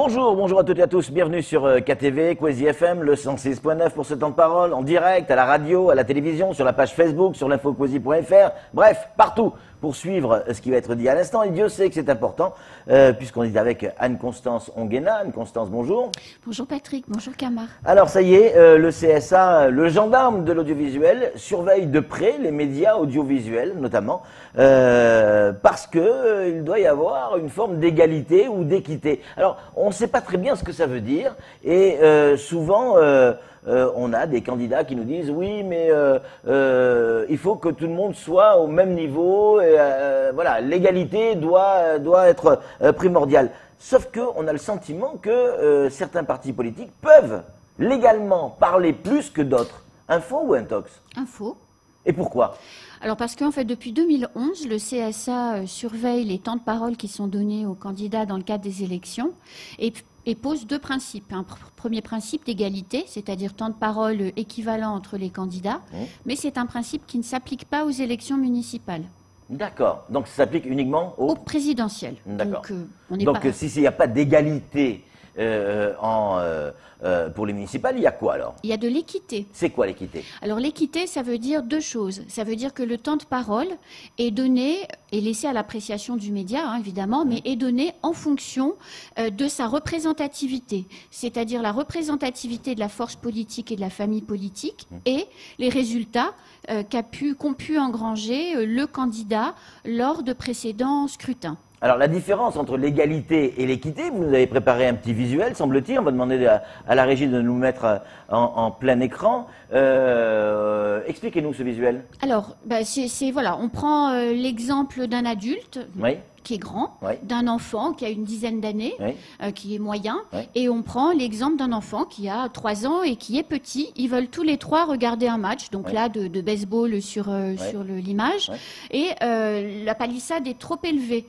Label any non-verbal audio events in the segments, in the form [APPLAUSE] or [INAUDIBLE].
Bonjour, bonjour à toutes et à tous. Bienvenue sur euh, KTV, Quasi FM, le 106.9 pour ce temps de parole, en direct, à la radio, à la télévision, sur la page Facebook, sur l'infoquasi.fr. Bref, partout pour suivre euh, ce qui va être dit à l'instant. Et Dieu sait que c'est important, euh, puisqu'on est avec Anne-Constance Onguena. Anne-Constance, bonjour. Bonjour Patrick, bonjour Camar. Alors ça y est, euh, le CSA, le gendarme de l'audiovisuel, surveille de près les médias audiovisuels, notamment, euh, parce que euh, il doit y avoir une forme d'égalité ou d'équité. Alors, on ne sait pas très bien ce que ça veut dire, et euh, souvent. Euh, on a des candidats qui nous disent oui, mais euh, euh, il faut que tout le monde soit au même niveau. Voilà, l'égalité doit doit être primordiale. Sauf que on a le sentiment que certains partis politiques peuvent légalement parler plus que d'autres. Un faux ou un tox? Info. Et pourquoi? Alors parce qu'en fait, depuis 2011, le CSA euh, surveille les temps de parole qui sont donnés aux candidats dans le cadre des élections et, et pose deux principes. Un pr- premier principe d'égalité, c'est-à-dire temps de parole euh, équivalent entre les candidats, Mmh. mais c'est un principe qui ne s'applique pas aux élections municipales, D'accord. Donc ça s'applique uniquement aux. aux présidentielles. D'accord. Donc, euh, on Donc pas... si il n'y a pas d'égalité euh, en, euh, euh, pour les municipales, il y a quoi alors? Il y a de l'équité. C'est quoi l'équité? Alors l'équité, ça veut dire deux choses. Ça veut dire que le temps de parole est donné et laissé à l'appréciation du média, hein, évidemment, mais est donné en fonction euh, de sa représentativité, c'est-à-dire la représentativité de la force politique et de la famille politique et les résultats qu'a pu, qu'ont pu engranger le candidat lors de précédents scrutins. Alors la différence entre l'égalité et l'équité, vous nous avez préparé un petit visuel, semble-t-il. On va demander à, à la régie de nous mettre euh, en, en plein écran. Euh, Expliquez-nous ce visuel. Alors, bah, c'est, c'est- voilà, on prend euh, l'exemple d'un adulte Oui, qui est grand, d'un enfant qui a une dizaine d'années, euh, qui est moyen, et on prend l'exemple d'un enfant qui a 3 ans et qui est petit. Ils veulent tous les trois regarder un match, donc là de, de baseball sur, euh, sur l'image, et euh, la palissade est trop élevée.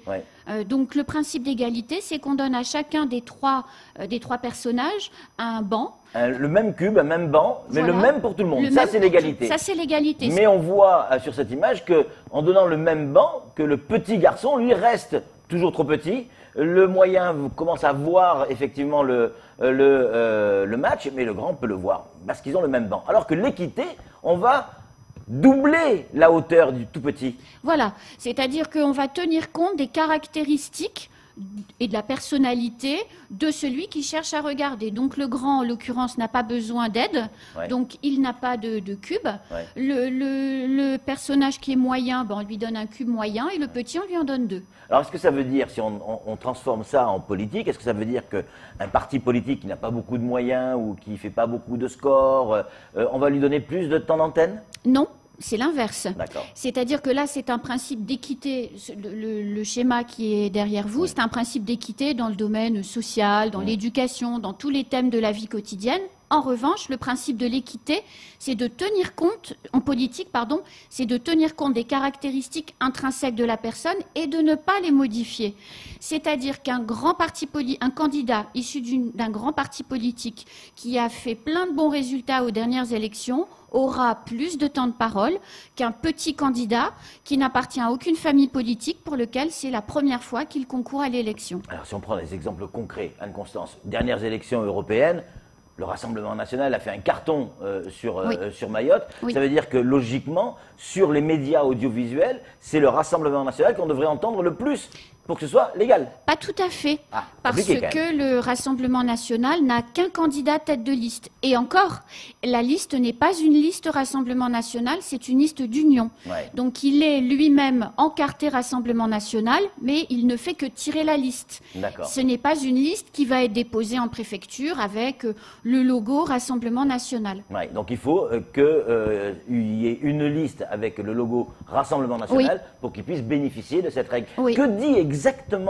donc le principe d'égalité, c'est qu'on donne à chacun des trois, des trois personnages un banc. Un- le même cube, un même banc, mais le même pour tout le monde. Le ça, c'est l'égalité. Ça, c'est l'égalité. Mais on voit euh, sur cette image que, en donnant le même banc, que le petit garçon, lui, reste toujours trop petit. Le moyen commence à voir effectivement le, euh, le, euh, le match, mais le grand peut le voir parce qu'ils ont le même banc. Alors que l'équité, on va doubler la hauteur du tout petit. Voilà, c'est-à-dire qu'on va tenir compte des caractéristiques et de la personnalité de celui qui cherche à regarder. Donc le grand, en l'occurrence, n'a pas besoin d'aide, Ouais. donc il n'a pas de, de cube. Ouais. Le, le- le personnage qui est moyen, ben, on lui donne un cube moyen, et le petit, on lui en donne deux. Alors, est-ce que ça veut dire, si on, on- on transforme ça en politique, est-ce que ça veut dire qu'un parti politique qui n'a pas beaucoup de moyens ou qui fait pas beaucoup de scores, euh, euh, on va lui donner plus de temps d'antenne? Non, c'est l'inverse. C'est-à-dire que là, c'est un principe d'équité. Le, le- le schéma qui est derrière vous, c'est un principe d'équité dans le domaine social, dans l'éducation, dans tous les thèmes de la vie quotidienne. En revanche, le principe de l'équité, c'est de tenir compte, en politique, pardon, c'est de tenir compte des caractéristiques intrinsèques de la personne et de ne pas les modifier. C'est-à-dire qu'un grand parti poli, un candidat issu d'un grand parti politique qui a fait plein de bons résultats aux dernières élections aura plus de temps de parole qu'un petit candidat qui n'appartient à aucune famille politique pour lequel c'est la première fois qu'il concourt à l'élection. Alors, si on prend des exemples concrets, Anne-Constance, dernières élections européennes, le Rassemblement national a fait un carton euh, sur, euh, Oui. euh, sur Mayotte. Oui. Ça veut dire que, logiquement, sur les médias audiovisuels, c'est le Rassemblement national qu'on devrait entendre le plus pour que ce soit légal. Pas tout à fait. Ah, Parce que le Rassemblement national n'a qu'un candidat tête de liste. Et encore, la liste n'est pas une liste Rassemblement national, c'est une liste d'union. Ouais. Donc il est lui-même encarté Rassemblement national, mais il ne fait que tirer la liste. Ce n'est pas une liste qui va être déposée en préfecture avec euh, le logo Rassemblement national. Ouais, donc il faut euh, qu'il y ait une liste avec le logo Rassemblement national pour qu'ils puissent bénéficier de cette règle. Oui. Que dit exactement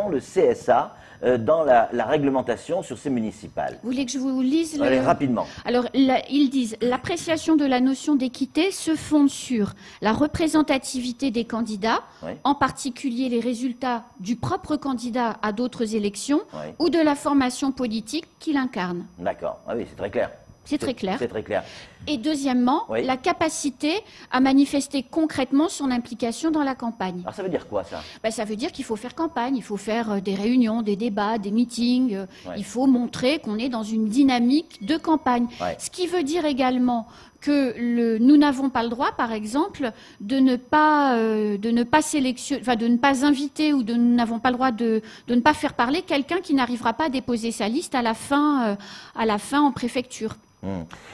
le CSA euh, dans la, la réglementation sur ces municipales Vous voulez que je vous lise le... Allez, rapidement. Alors, là, ils disent l'appréciation de la notion d'équité se fonde sur la représentativité des candidats, Oui. en particulier les résultats du propre candidat à d'autres élections, Oui. ou de la formation politique qu'il incarne. D'accord. Ah oui, c'est très clair. C'est très clair. C'est très clair. Et deuxièmement, Oui. la capacité à manifester concrètement son implication dans la campagne. Alors ça veut dire quoi ça? Ben, ça veut dire qu'il faut faire campagne, il faut faire euh, des réunions, des débats, des meetings. euh, Ouais. Il faut montrer qu'on est dans une dynamique de campagne. Ouais. Ce qui veut dire également que le, nous n'avons pas le droit, par exemple, de ne pas euh, de ne pas sélectionner, enfin de ne pas inviter ou de nous n'avons pas le droit de, de ne pas faire parler quelqu'un qui n'arrivera pas à déposer sa liste à la fin euh, à la fin en préfecture.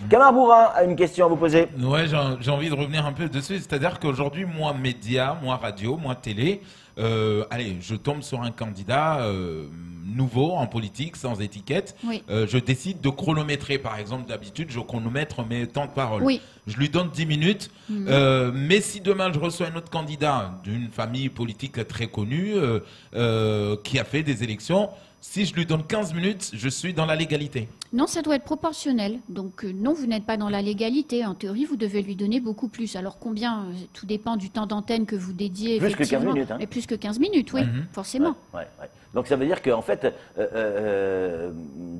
Camar Bourrin a une question à vous poser. Ouais, j'ai j'ai envie de revenir un peu dessus. C'est-à-dire qu'aujourd'hui, moi, média, moi, radio, moi, télé, euh, allez, je tombe sur un candidat euh, nouveau en politique, sans étiquette. Oui. Euh, je décide de chronométrer, par exemple, d'habitude, je chronomètre mes temps de parole. Oui. Je lui donne 10 minutes. Euh, mais si demain je reçois un autre candidat d'une famille politique très connue, euh, euh, qui a fait des élections, si je lui donne 15 minutes, je suis dans la légalité. Non, ça doit être proportionnel. Donc euh, non, vous n'êtes pas dans la légalité. En théorie, vous devez lui donner beaucoup plus. Alors combien euh, Tout dépend du temps d'antenne que vous dédiez. Plus que 15 effectivement. minutes, hein. Et plus que 15 minutes, oui, Mhm. forcément. Ouais, ouais, ouais. Donc ça veut dire qu'en fait, euh, euh,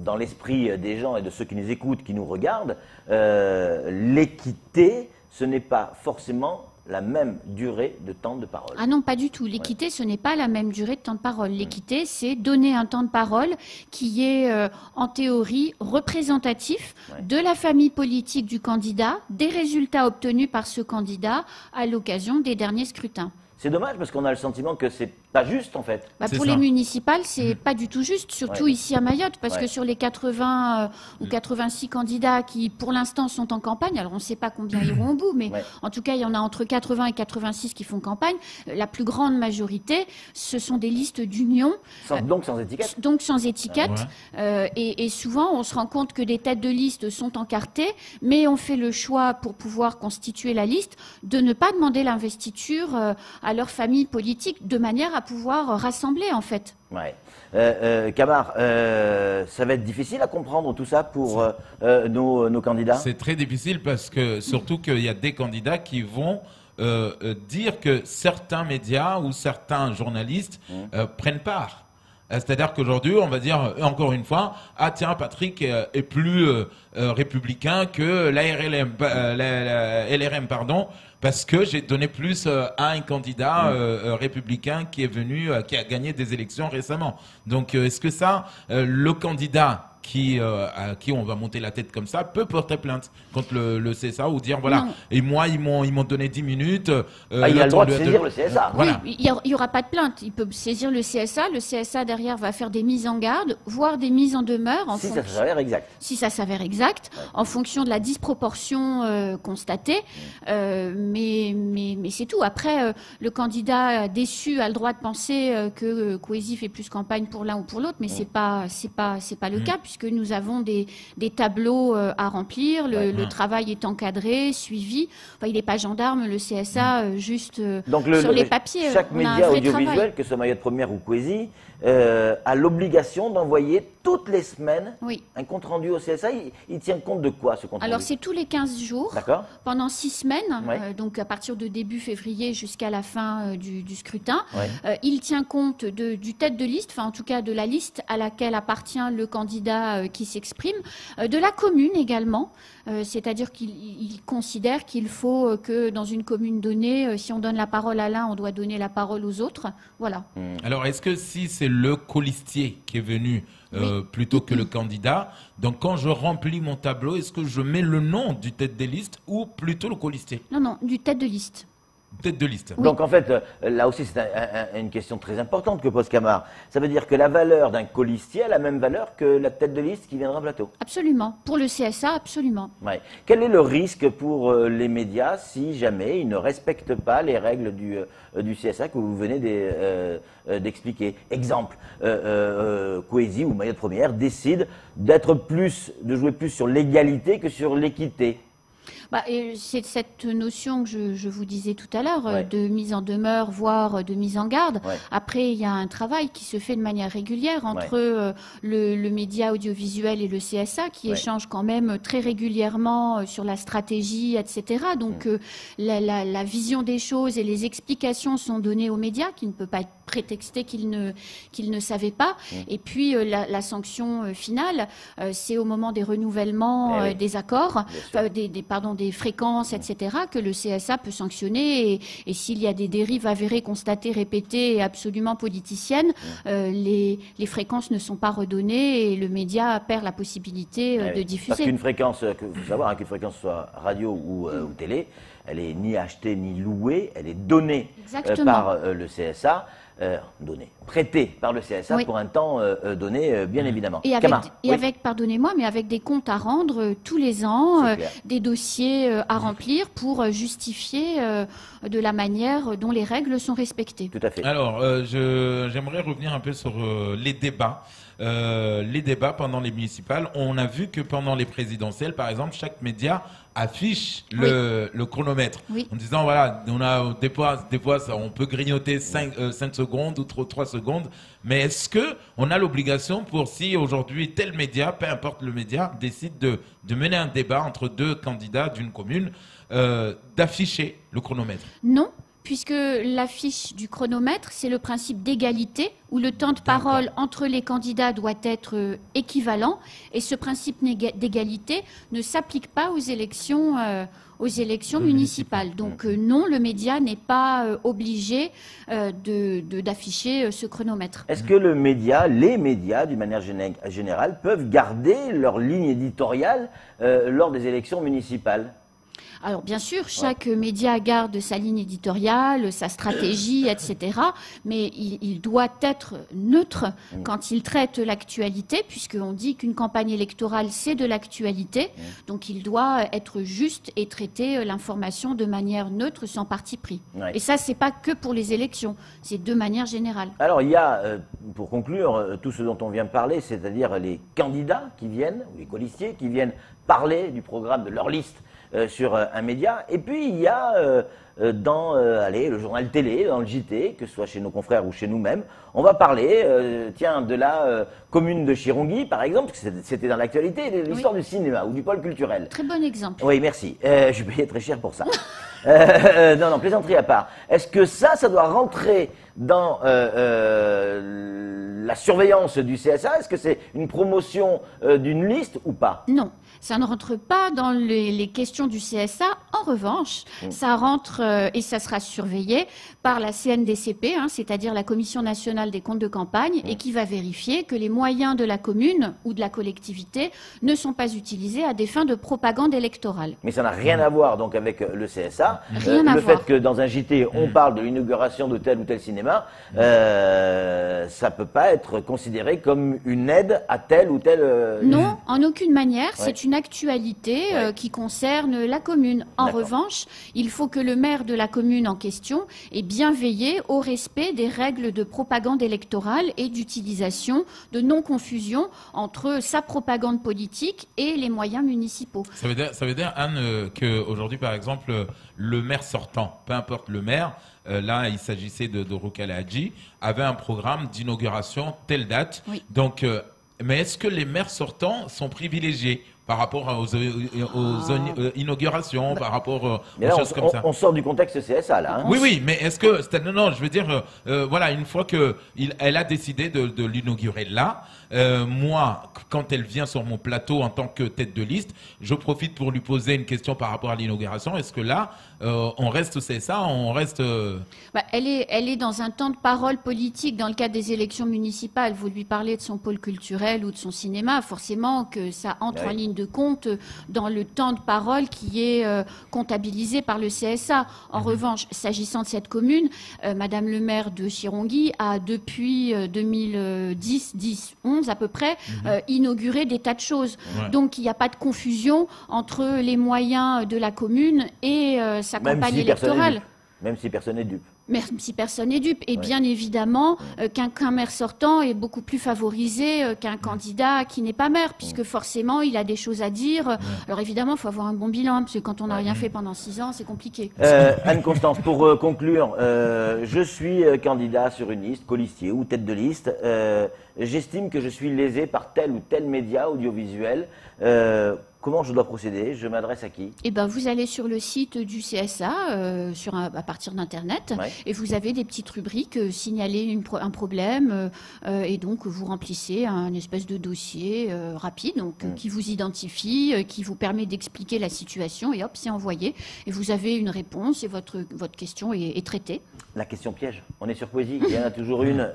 dans l'esprit des gens et de ceux qui nous écoutent, qui nous regardent, euh, l'équité, ce n'est pas forcément la même durée de temps de parole. Ah non, pas du tout. L'équité, ce n'est pas la même durée de temps de parole. L'équité, c'est donner un temps de parole qui est, euh, en théorie, représentatif Ouais. de la famille politique du candidat, des résultats obtenus par ce candidat à l'occasion des derniers scrutins. C'est dommage parce qu'on a le sentiment que c'est pas juste en fait. Bah, pour ça. les municipales, c'est pas du tout juste, surtout Ouais. ici à Mayotte, parce Ouais. que sur les 80 euh, ou 86 candidats qui, pour l'instant, sont en campagne, alors on ne sait pas combien [CLEARS THROAT] iront au bout, mais Ouais. en tout cas, il y en a entre 80 et 86 qui font campagne. Euh, La plus grande majorité, ce sont des listes d'union, Sans- donc sans étiquette. donc sans étiquette. Ouais. Euh, et, et souvent, on se rend compte que des têtes de liste sont encartées, mais on fait le choix, pour pouvoir constituer la liste, de ne pas demander l'investiture euh, à leur famille politique, de manière à pouvoir euh, rassembler, en fait. Ouais. Euh, euh, Camar, euh, ça va être difficile à comprendre tout ça pour euh, euh, nos, nos candidats? C'est très difficile parce que surtout qu'il y a des candidats qui vont euh, euh, dire que certains médias ou certains journalistes euh, prennent part. Euh, C'est-à-dire qu'aujourd'hui, on va dire euh, encore une fois, ah tiens, Patrick euh, est plus euh, euh, républicain que la RLM, euh, la- la LRM, pardon, parce que j'ai donné plus euh, à un candidat euh, euh, républicain qui est venu, qui a gagné des élections récemment. Donc, est-ce que ça, le candidat qui euh, à qui on va monter la tête comme ça peut porter plainte contre le, le CSA ou dire voilà Non. et moi ils m'ont ils m'ont donné 10 minutes euh, Ah, il a le droit de saisir le CSA. Voilà. Oui, il n'y aura pas de plainte. Il peut saisir le CSA. Le CSA derrière va faire des mises en garde, voire des mises en demeure en Si ça s'avère exact. si ça s'avère exact, en fonction de la disproportion euh, constatée. Euh, mais mais, mais c'est tout. Après, euh, le candidat déçu a le droit de penser euh, que euh, Cohésif fait plus campagne pour l'un ou pour l'autre, mais c'est pas c'est pas c'est pas le cas puisque nous avons des, des tableaux euh, à remplir. Le, Ouais. le travail est encadré, suivi. Enfin, il n'est pas gendarme, le CSA, juste Donc le, sur le- les papiers. chaque média audiovisuel, travail. que ce soit Mayotte Première ou Coésie, euh, a l'obligation d'envoyer toutes les semaines Oui. un compte rendu au CSA. Il, il tient compte de quoi ce compte Alors c'est tous les 15 jours. Pendant six semaines, Ouais. euh, donc à partir de début février jusqu'à la fin euh, du, du scrutin. Euh, il tient compte de, du tête de liste, enfin en tout cas de la liste à laquelle appartient le candidat euh, qui s'exprime, euh, de la commune également, euh, c'est-à-dire qu'il il considère qu'il faut euh, que dans une commune donnée, euh, si on donne la parole à l'un, on doit donner la parole aux autres. Voilà. alors est-ce que si c'est le colistier qui est venu euh, plutôt que le candidat donc quand je remplis mon tableau est-ce que je mets le nom du tête des listes ou plutôt le colistier Non, non, du tête de liste. Tête de liste Oui. Donc en fait, euh, là aussi, c'est un- un- une question très importante que pose Camar. Ça veut dire que la valeur d'un colistier a la même valeur que la tête de liste qui viendra au plateau. Absolument. Pour le CSA, absolument. Ouais. Quel est le risque pour euh, les médias si jamais ils ne respectent pas les règles du, euh, du CSA que vous venez d'e- euh, d'expliquer? Exemple, euh, euh, Coésie ou Mayotte Première décide d'être plus, de jouer plus sur l'égalité que sur l'équité. Bah, C'est cette notion que je, je, vous disais tout à l'heure, Ouais. de mise en demeure, voire de mise en garde. Ouais. Après, il y a un travail qui se fait de manière régulière entre euh, le, le média audiovisuel et le CSA, qui échangent quand même très régulièrement euh, sur la stratégie, etc. Donc, euh, la, la- la vision des choses et les explications sont données aux médias, qui ne peut pas être prétexté qu'ils ne, qu'ils ne savaient pas. Et puis, la, la sanction finale, c'est au moment des renouvellements Eh des accords, Bien sûr. des, des- pardon, des fréquences, etc., que le CSA peut sanctionner. Et, et s'il y a des dérives avérées, constatées, répétées et absolument politiciennes, euh, les, les fréquences ne sont pas redonnées et le média perd la possibilité euh, de Eh Parce diffuser. qu'une fréquence, euh, que, faut savoir hein, qu'une fréquence soit radio ou, euh, ou télé, elle est ni achetée ni louée, elle est donnée par le CSA, euh, donnée, prêtée par le CSA Oui. pour un temps euh, euh, donné, euh, bien évidemment. Et avec, oui. pardonnez-moi, mais avec des comptes à rendre euh, tous les ans, euh, des dossiers euh, à remplir pour justifier euh, de la manière dont les règles sont respectées. Tout à fait. Alors, euh, je- j'aimerais revenir un peu sur euh, les débats. Euh, les débats pendant les municipales, on a vu que pendant les présidentielles, par exemple, chaque média affiche le, le chronomètre Oui. en disant voilà, on a des fois, des fois ça, on peut grignoter 5, secondes ou 3 secondes, mais est-ce que on a l'obligation pour si aujourd'hui tel média, peu importe le média, décide de, de mener un débat entre deux candidats d'une commune, euh, d'afficher le chronomètre? Non, puisque l'affiche du chronomètre, c'est le principe d'égalité, où le temps de parole entre les candidats doit être euh, équivalent, et ce principe d'égalité ne s'applique pas aux élections. euh, aux élections municipales. Donc euh, non, le média n'est pas euh, obligé de- de- d'afficher ce chronomètre. Est-ce que le média, les médias, d'une manière géné- générale, peuvent garder leur ligne éditoriale lors des élections municipales? Alors bien sûr, chaque média garde sa ligne éditoriale, sa stratégie, [COUGHS] etc. Mais il, il doit être neutre quand il traite l'actualité, puisqu'on dit qu'une campagne électorale, c'est de l'actualité. Donc il doit être juste et traiter euh, l'information de manière neutre, sans parti pris. Ouais. Et ça, c'est pas que pour les élections, c'est de manière générale. Alors il y a, euh, pour conclure, euh, tout ce dont on vient de parler, c'est-à-dire les candidats qui viennent, ou les colistiers qui viennent parler du programme de leur liste euh, sur euh, un média. Et puis il y a euh, dans allez, le journal télé, dans le JT, que ce soit chez nos confrères ou chez nous-mêmes, on va parler, tiens, de la commune de Chirongui, par exemple, parce que c'était- dans l'actualité, l'histoire du cinéma ou du pôle culturel. Très bon exemple. Oui, merci. Je payais très cher pour ça. [LAUGHS] Non, non, plaisanterie à part. Est-ce que ça, ça doit rentrer dans la surveillance du CSA Est-ce que c'est une promotion d'une liste ou pas? Non, ça ne rentre pas dans les, les questions du CSA. En revanche, ça rentre euh, et ça sera surveillé par la CNDCP, hein, c'est-à-dire la Commission nationale des comptes de campagne, et qui va vérifier que les moyens de la commune ou de la collectivité ne sont pas utilisés à des fins de propagande électorale. Mais ça n'a rien à voir donc avec euh, le CSA. Rien à le voir. fait que dans un JT on parle de l'inauguration de tel ou tel cinéma, euh, ça peut pas être considéré comme une aide à tel ou tel. euh, Non, en aucune manière. Ouais. C'est une actualité euh, Ouais. qui concerne la commune. En revanche, il faut que le maire de la commune en question ait bien veillé au respect des règles de propagande électorale et d'utilisation, de non-confusion entre sa propagande politique et les moyens municipaux. Ça veut dire, ça veut dire Anne, euh, que aujourd'hui, par exemple, le maire sortant, peu importe le maire, euh, là, il s'agissait de, de avait un programme d'inauguration telle date. Oui. Donc, euh, mais est-ce que les maires sortants sont privilégiés par rapport aux, aux- aux euh, inaugurations, par rapport euh, Mais aux là, choses on, comme on- ça on sort du contexte CSA là. hein. oui, oui, mais est-ce que non, non, je veux dire, euh, euh, voilà, une fois que il, elle a décidé de, de l'inaugurer là, euh, moi, quand elle vient sur mon plateau en tant que tête de liste, je profite pour lui poser une question par rapport à l'inauguration. Est-ce que là, euh, on reste c'est ça, on reste euh, Bah, elle, est, elle est dans un temps de parole politique dans le cadre des élections municipales. Vous lui parlez de son pôle culturel ou de son cinéma, forcément que ça entre Ouais. en ligne de compte dans le temps de parole qui est euh, comptabilisé par le CSA. En revanche, s'agissant de cette commune, euh, Madame le maire de Chirongui a depuis euh, 2010, 10, 11 à peu près, euh, inauguré des tas de choses. Ouais. Donc il n'y a pas de confusion entre les moyens de la commune et euh, sa Même campagne si électorale. Même si personne n'est dupe. Même si personne n'est dupe. Et bien évidemment euh, qu'un maire sortant est beaucoup plus favorisé euh, qu'un candidat qui n'est pas maire, puisque forcément il a des choses à dire. Alors évidemment, il faut avoir un bon bilan, parce que quand on n'a rien fait pendant six ans, c'est compliqué. Euh, Anne-Constance, pour conclure, je suis candidat sur une liste, colistier ou tête de liste. J'estime que je suis lésé par tel ou tel média audiovisuel. Comment je dois procéder Je m'adresse à qui Eh ben, vous allez sur le site du CSA, euh, sur à partir d'Internet, et vous avez des petites rubriques euh, signaler un problème, euh, et donc vous remplissez un espèce de dossier rapide, donc mm. qui vous identifie, qui vous permet d'expliquer la situation, et hop, c'est envoyé, et vous avez une réponse, et votre votre question est, traitée. La question piège. On est sur poésie, il y en a toujours une,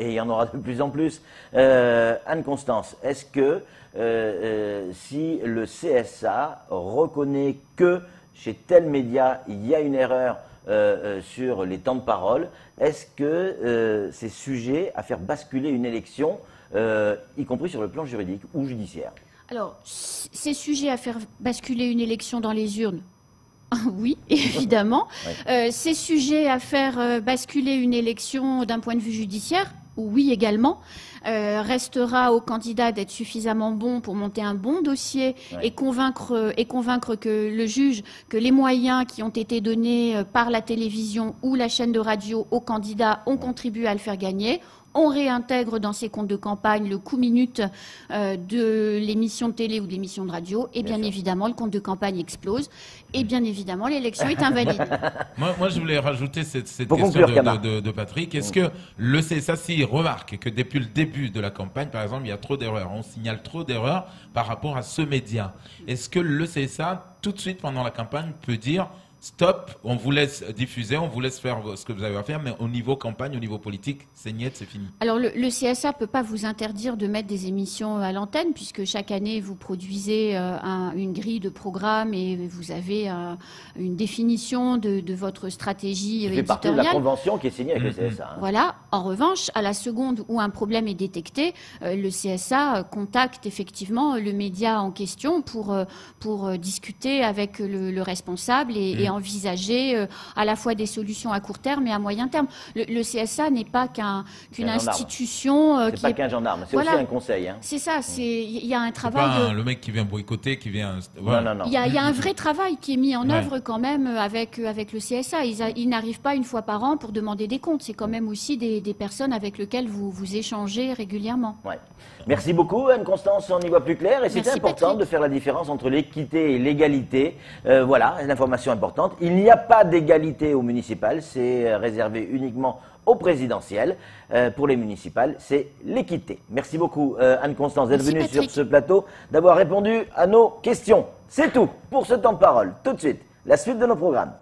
et il y en aura de plus en plus. Anne Constance, est-ce que si le CSA reconnaît que chez tel média, il y a une erreur euh, euh, sur les temps de parole. Est-ce que euh, c'est sujet à faire basculer une élection, y compris sur le plan juridique ou judiciaire? Alors, c'est sujet à faire basculer une élection dans les urnes? [LAUGHS] Oui, [LAUGHS] évidemment. c'est sujet à faire basculer une élection d'un point de vue judiciaire? Oui également, euh, restera au candidat d'être suffisamment bon pour monter un bon dossier et convaincre et convaincre que le juge que les moyens qui ont été donnés euh, par la télévision ou la chaîne de radio au candidat ont contribué à le faire gagner on réintègre dans ses comptes de campagne le coût minute euh, de l'émission de télé ou de l'émission de radio, et bien, évidemment, le compte de campagne explose, et bien évidemment, l'élection est invalide. [LAUGHS] moi, je voulais rajouter cette, question de, Patrick. Est-ce que le CSA, s'il remarque que depuis le début de la campagne, par exemple, il y a trop d'erreurs, on signale trop d'erreurs par rapport à ce média, est-ce que le CSA, tout de suite pendant la campagne, peut dire stop, on vous laisse diffuser, on vous laisse faire ce que vous avez à faire, mais au niveau campagne, au niveau politique, c'est net, c'est fini. Alors le, CSA ne peut pas vous interdire de mettre des émissions à l'antenne, puisque chaque année, vous produisez euh, une grille de programme et vous avez euh, une définition de, votre stratégie éditoriale. C'est partie de la convention qui est signée avec le CSA. Hein. Voilà. En revanche, à la seconde où un problème est détecté, euh, le CSA contacte effectivement le média en question pour, pour discuter avec le, responsable et, mmh envisager euh, à la fois des solutions à court terme et à moyen terme. Le, CSA n'est pas qu'une institution euh, qui pas qu'un gendarme, c'est aussi un conseil. Hein. C'est ça, c'est il y a un travail. Pas le mec qui vient boycotter, qui vient. Non, non, Il y, a, un vrai travail qui est mis en œuvre quand même avec avec le CSA. Ils, n'arrivent pas une fois par an pour demander des comptes. C'est quand même aussi des, des, personnes avec lesquelles vous vous échangez régulièrement. Ouais. Merci beaucoup Anne-Constance, on y voit plus clair et c'est important de faire la différence entre l'équité et l'égalité. Euh, voilà, une information importante. Il n'y a pas d'égalité au municipal, c'est réservé uniquement au présidentiel. Euh, pour les municipales, c'est l'équité. Merci beaucoup euh, Anne-Constance d'être venue sur ce plateau, d'avoir répondu à nos questions. C'est tout pour ce temps de parole. Tout de suite, la suite de nos programmes.